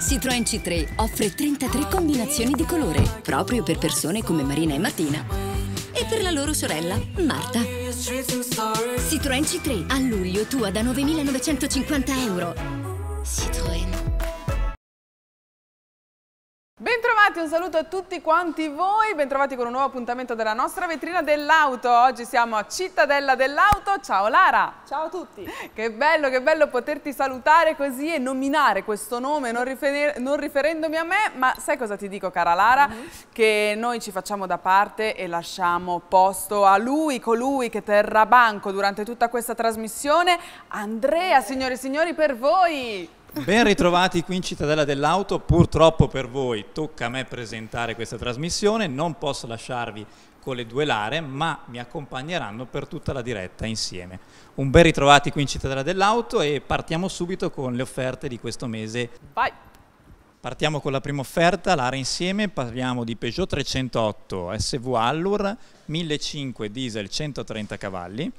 Citroën C3 offre 33 combinazioni di colore, proprio per persone come Marina e Martina. E per la loro sorella, Marta. Citroën C3, a luglio tua da 9.950 euro. Citroën. Bentrovati, un saluto a tutti quanti voi, bentrovati con un nuovo appuntamento della nostra vetrina dell'auto. Oggi siamo a Cittadella dell'Auto. Ciao Lara! Ciao a tutti! Che bello, che bello poterti salutare così e nominare questo nome non, non riferendomi a me, ma sai cosa ti dico cara Lara? Mm -hmm. Che noi ci facciamo da parte e lasciamo posto a lui, colui che terrà banco durante tutta questa trasmissione, Andrea, signore e signori, per voi! Ben ritrovati qui in Cittadella dell'Auto, purtroppo per voi tocca a me presentare questa trasmissione, non posso lasciarvi con le due Lare, ma mi accompagneranno per tutta la diretta insieme. Un ben ritrovati qui in Cittadella dell'Auto e partiamo subito con le offerte di questo mese. Vai! Partiamo con la prima offerta, Lara insieme, parliamo di Peugeot 308 SV Allure 1500 diesel 130 cavalli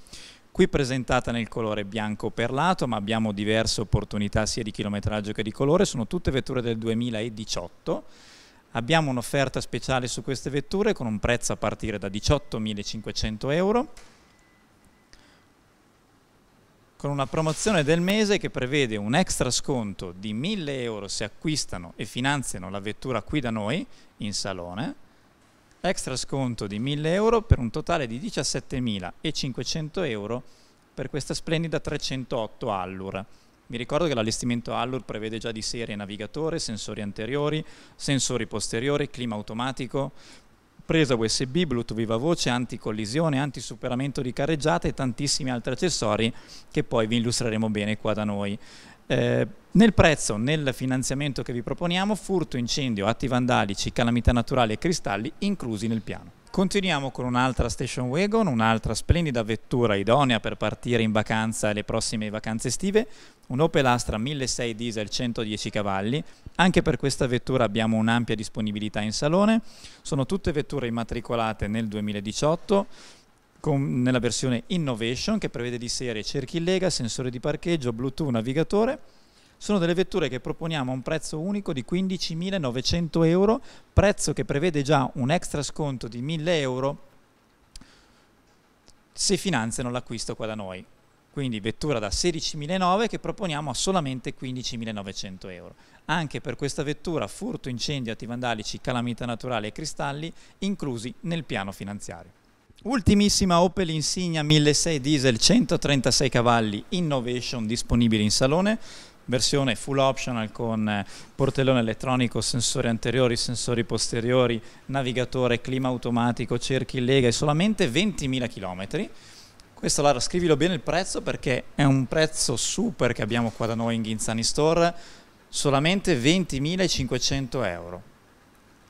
qui presentata nel colore bianco perlato, ma abbiamo diverse opportunità sia di chilometraggio che di colore, sono tutte vetture del 2018. Abbiamo un'offerta speciale su queste vetture con un prezzo a partire da 18.500 euro, con una promozione del mese che prevede un extra sconto di 1.000 euro se acquistano e finanziano la vettura qui da noi in salone, extra sconto di 1000 euro per un totale di 17.500 euro per questa splendida 308 Allure. Mi ricordo che l'allestimento Allure prevede già di serie navigatore, sensori anteriori, sensori posteriori, clima automatico, presa USB, Bluetooth viva voce, anticollisione, antisuperamento di carreggiata e tantissimi altri accessori che poi vi illustreremo bene qua da noi. Eh, nel prezzo, nel finanziamento che vi proponiamo, furto, incendio, atti vandalici, calamità naturali e cristalli inclusi nel piano. Continuiamo con un'altra station wagon, un'altra splendida vettura idonea per partire in vacanza le prossime vacanze estive, un Opel Astra 1600 diesel 110 cavalli. Anche per questa vettura abbiamo un'ampia disponibilità in salone. Sono tutte vetture immatricolate nel 2018 con, nella versione Innovation che prevede di serie cerchi in lega, sensore di parcheggio, Bluetooth, navigatore. Sono delle vetture che proponiamo a un prezzo unico di 15.900 euro, prezzo che prevede già un extra sconto di 1.000 euro se finanziano l'acquisto qua da noi. Quindi vettura da 16.900 che proponiamo a solamente 15.900 euro. Anche per questa vettura furto, incendi, atti vandalici, calamità naturali e cristalli inclusi nel piano finanziario. Ultimissima Opel Insignia 1600 diesel 136 cavalli Innovation disponibile in salone, versione full optional con eh, portellone elettronico, sensori anteriori, sensori posteriori, navigatore, clima automatico, cerchi in lega e solamente 20.000 km. Questo Lara scrivilo bene il prezzo perché è un prezzo super che abbiamo qua da noi in Ghinzani Store, solamente 20.500 euro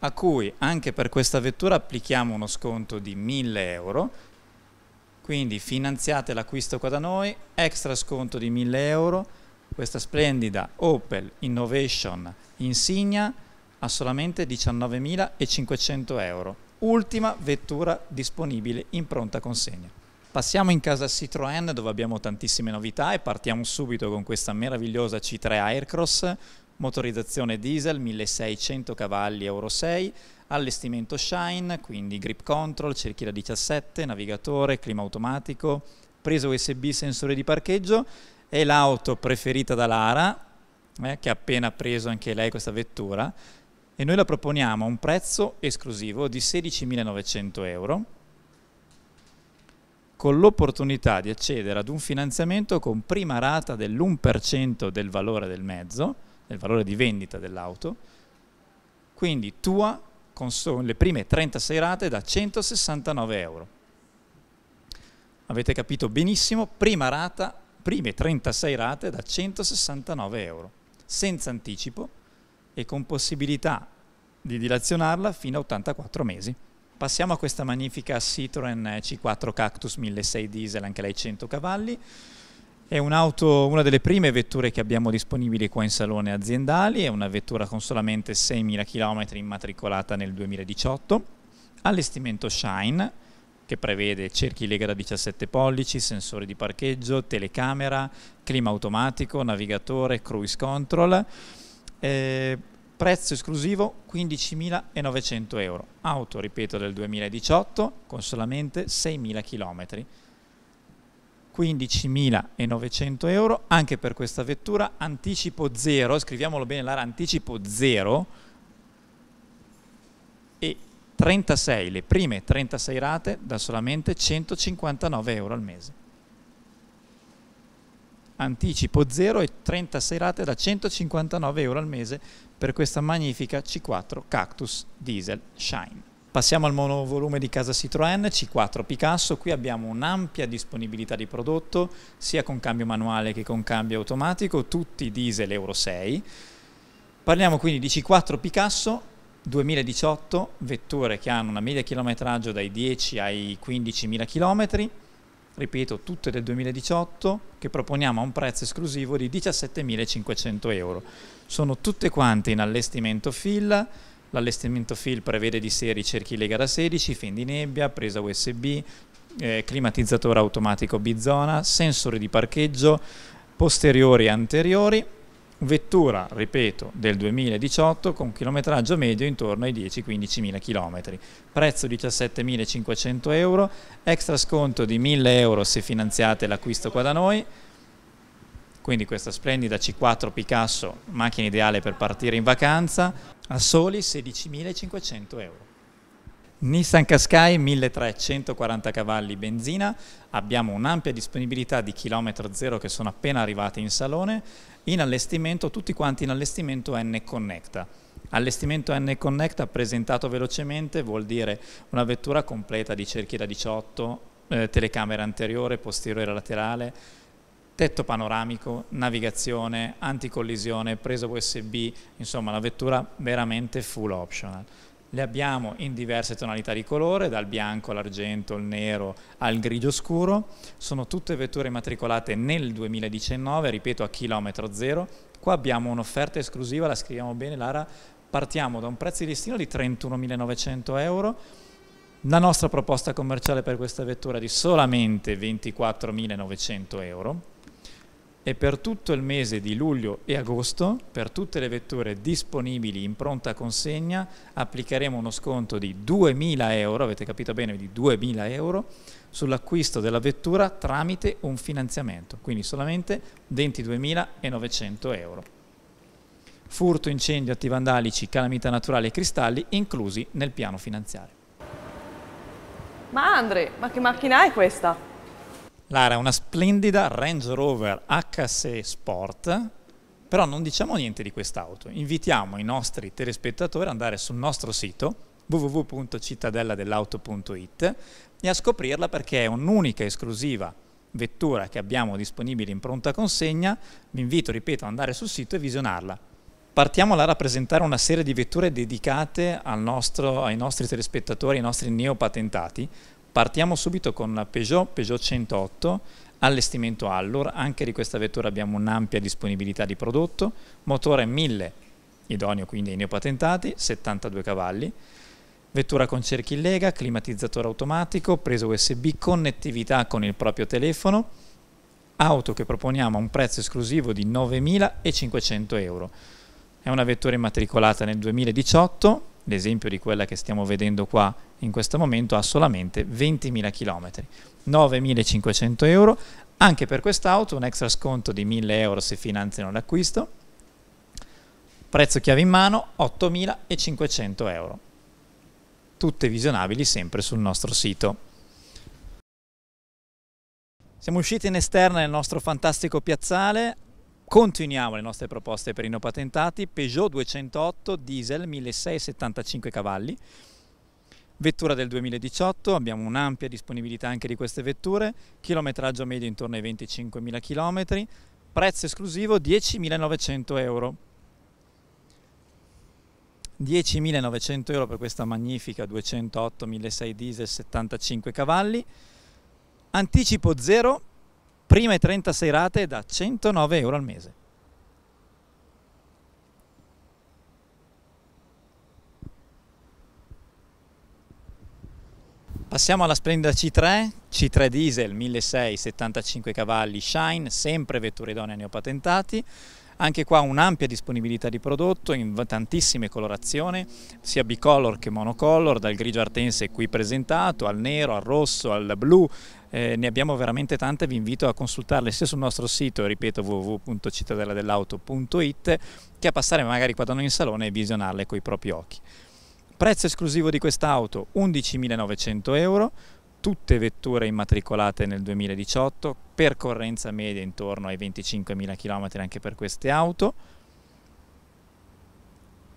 a cui anche per questa vettura applichiamo uno sconto di 1000 euro, quindi finanziate l'acquisto qua da noi, extra sconto di 1000 euro, questa splendida Opel Innovation Insignia a solamente 19.500 euro, ultima vettura disponibile in pronta consegna. Passiamo in casa Citroën dove abbiamo tantissime novità e partiamo subito con questa meravigliosa C3 Aircross motorizzazione diesel 1600 cavalli Euro 6, allestimento Shine, quindi grip control, cerchi da 17, navigatore, clima automatico, presa USB, sensore di parcheggio, è l'auto preferita da Lara, eh, che ha appena preso anche lei questa vettura, e noi la proponiamo a un prezzo esclusivo di 16.900 euro, con l'opportunità di accedere ad un finanziamento con prima rata dell'1% del valore del mezzo, del valore di vendita dell'auto, quindi tua con le prime 36 rate da 169 euro. Avete capito benissimo, prima rata, prime 36 rate da 169 euro, senza anticipo e con possibilità di dilazionarla fino a 84 mesi. Passiamo a questa magnifica Citroen C4 Cactus 1600 diesel, anche lei 100 cavalli, è un'auto, una delle prime vetture che abbiamo disponibili qua in salone aziendali, è una vettura con solamente 6.000 km immatricolata nel 2018, allestimento Shine, che prevede cerchi lega da 17 pollici, sensori di parcheggio, telecamera, clima automatico, navigatore, cruise control. Eh, prezzo esclusivo 15.900 euro. Auto, ripeto, del 2018 con solamente 6.000 km. 15.900 euro anche per questa vettura, anticipo 0, scriviamolo bene Lara, anticipo 0 e 36, le prime 36 rate da solamente 159 euro al mese. Anticipo 0 e 36 rate da 159 euro al mese per questa magnifica C4 Cactus Diesel Shine. Passiamo al monovolume di casa Citroën C4 Picasso, qui abbiamo un'ampia disponibilità di prodotto sia con cambio manuale che con cambio automatico, tutti diesel Euro 6. Parliamo quindi di C4 Picasso 2018, vetture che hanno una media chilometraggio dai 10 ai 15.000 km, ripeto tutte del 2018, che proponiamo a un prezzo esclusivo di 17.500 euro. Sono tutte quante in allestimento fill, L'allestimento fill prevede di serie cerchi lega da 16, fendi nebbia, presa USB, eh, climatizzatore automatico bizona, sensori di parcheggio posteriori e anteriori, vettura, ripeto, del 2018 con chilometraggio medio intorno ai 10-15 mila chilometri. Prezzo 17.500 euro, extra sconto di 1.000 euro se finanziate l'acquisto qua da noi, quindi questa splendida C4 Picasso, macchina ideale per partire in vacanza, a soli 16.500 euro. Nissan Qashqai 1340 cavalli benzina, abbiamo un'ampia disponibilità di chilometro zero che sono appena arrivati in salone, in allestimento, tutti quanti in allestimento N Connecta. Allestimento N Connecta presentato velocemente vuol dire una vettura completa di cerchi da 18, eh, telecamera anteriore, posteriore laterale, tetto panoramico, navigazione, anticollisione, presa USB, insomma una vettura veramente full optional. Le abbiamo in diverse tonalità di colore, dal bianco all'argento, il nero al grigio scuro. Sono tutte vetture immatricolate nel 2019, ripeto a chilometro zero. Qua abbiamo un'offerta esclusiva, la scriviamo bene Lara, partiamo da un prezzo di listino di 31.900 euro. La nostra proposta commerciale per questa vettura è di solamente 24.900 euro e per tutto il mese di luglio e agosto, per tutte le vetture disponibili in pronta consegna, applicheremo uno sconto di 2.000 euro, avete capito bene, di 2.000 euro, sull'acquisto della vettura tramite un finanziamento, quindi solamente 22.900 euro. Furto, incendio, atti vandalici, calamità naturali e cristalli inclusi nel piano finanziario. Ma Andre, ma che macchina è questa? Lara è una splendida Range Rover HC Sport, però non diciamo niente di quest'auto. Invitiamo i nostri telespettatori ad andare sul nostro sito www.cittadelladell'auto.it e a scoprirla perché è un'unica esclusiva vettura che abbiamo disponibile in pronta consegna. Vi invito, ripeto, ad andare sul sito e visionarla. Partiamo a rappresentare una serie di vetture dedicate nostro, ai nostri telespettatori, ai nostri neopatentati, Partiamo subito con la Peugeot, Peugeot 108, allestimento Allure, anche di questa vettura abbiamo un'ampia disponibilità di prodotto, motore 1000, idoneo quindi ai neopatentati, 72 cavalli, vettura con cerchi in lega, climatizzatore automatico, presa USB, connettività con il proprio telefono, auto che proponiamo a un prezzo esclusivo di 9.500 euro. È una vettura immatricolata nel 2018, l'esempio di quella che stiamo vedendo qua in questo momento ha solamente 20.000 km, 9.500 euro, anche per quest'auto un extra sconto di 1.000 euro se finanziano l'acquisto, prezzo chiave in mano 8.500 euro, tutte visionabili sempre sul nostro sito. Siamo usciti in esterna nel nostro fantastico piazzale, Continuiamo le nostre proposte per i neopatentati, Peugeot 208 diesel 1675 cavalli, vettura del 2018, abbiamo un'ampia disponibilità anche di queste vetture, chilometraggio medio intorno ai 25.000 km, prezzo esclusivo 10.900 euro. 10.900 euro per questa magnifica 208 1600 diesel 75 cavalli, anticipo zero prime 36 rate da 109 euro al mese. Passiamo alla splendida C3, C3 diesel 1600 75 cavalli Shine, sempre vetture idonee neopatentati, Anche qua un'ampia disponibilità di prodotto in tantissime colorazioni, sia bicolor che monocolor, dal grigio artense qui presentato, al nero, al rosso, al blu, eh, ne abbiamo veramente tante, vi invito a consultarle sia sul nostro sito, ripeto www.cittadelladell'auto.it, che a passare magari qua da noi in salone e visionarle coi propri occhi. Prezzo esclusivo di quest'auto 11.900 euro, tutte vetture immatricolate nel 2018, percorrenza media intorno ai 25.000 km anche per queste auto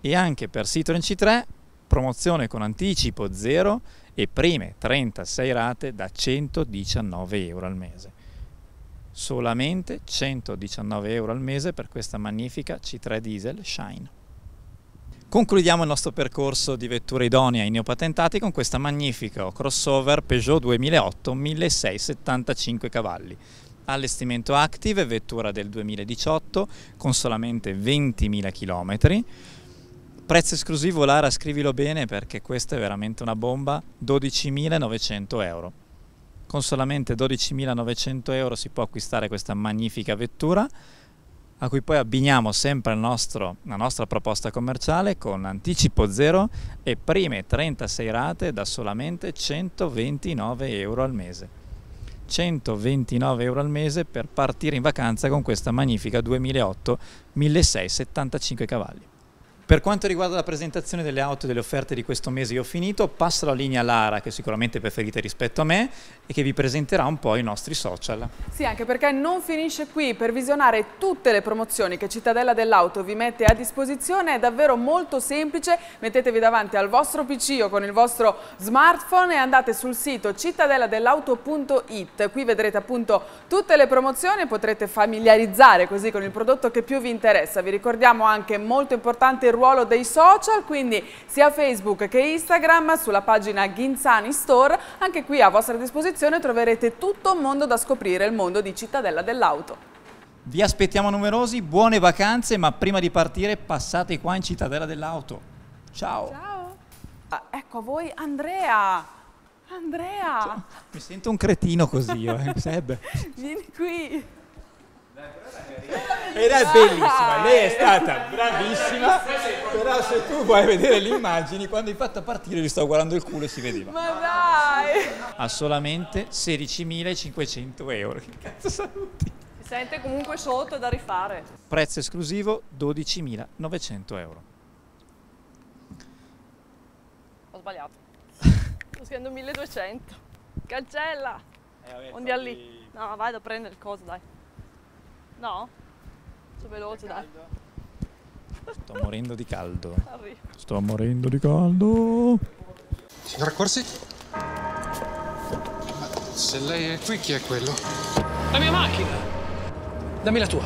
e anche per Citroen C3 promozione con anticipo zero e prime 36 rate da 119 euro al mese. Solamente 119 euro al mese per questa magnifica C3 Diesel Shine. Concludiamo il nostro percorso di vetture idonee ai neopatentati con questa magnifica crossover Peugeot 2008 1675 cavalli. Allestimento Active, vettura del 2018 con solamente 20.000 km Prezzo esclusivo Lara, scrivilo bene perché questa è veramente una bomba, 12.900 euro. Con solamente 12.900 euro si può acquistare questa magnifica vettura a cui poi abbiniamo sempre nostro, la nostra proposta commerciale con anticipo zero e prime 36 rate da solamente 129 euro al mese. 129 euro al mese per partire in vacanza con questa magnifica 2008 1675 cavalli. Per quanto riguarda la presentazione delle auto e delle offerte di questo mese io ho finito, passo la linea a Lara che sicuramente preferite rispetto a me e che vi presenterà un po' i nostri social. Sì, anche perché non finisce qui, per visionare tutte le promozioni che Cittadella dell'Auto vi mette a disposizione è davvero molto semplice, mettetevi davanti al vostro PC o con il vostro smartphone e andate sul sito cittadelladell'auto.it, qui vedrete appunto tutte le promozioni e potrete familiarizzare così con il prodotto che più vi interessa. Vi ricordiamo anche molto importante ruolo dei social, quindi sia Facebook che Instagram sulla pagina Ghinzani Store. Anche qui a vostra disposizione troverete tutto un mondo da scoprire, il mondo di Cittadella dell'Auto. Vi aspettiamo numerosi, buone vacanze, ma prima di partire passate qua in Cittadella dell'Auto. Ciao! Ciao! Ah, ecco a voi Andrea! Andrea! Mi sento un cretino così eh, Seb. Vieni qui! Era bellissima, lei è stata bravissima, però se tu vuoi vedere le immagini, quando hai fatto partire gli sto guardando il culo e si vedeva. Ma dai! Ha solamente 16.500 euro, che cazzo saluti? Si sente comunque sotto da rifare. Prezzo esclusivo 12.900 euro. Ho sbagliato. Sto scrivendo 1200. Cancella! Eh, vabbè, lì. No, vai da prendere il coso, dai. No? Sono veloce, dai. Sto morendo di caldo. Arrivo. Sto morendo di caldo. Signora Corsi? se lei è qui, chi è quello? La mia macchina! Dammi la tua.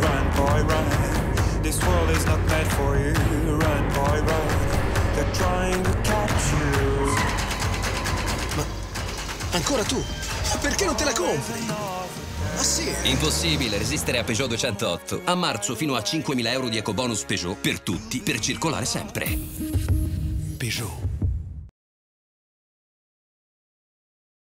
Run, boy, run. This world is not bad for you. Run, boy, run. They're trying to catch you. Ma ancora tu? Perché non te la compri? Ah sì? Impossibile resistere a Peugeot 208. A marzo fino a 5.000 euro di ecobonus Peugeot per tutti, per circolare sempre. Peugeot.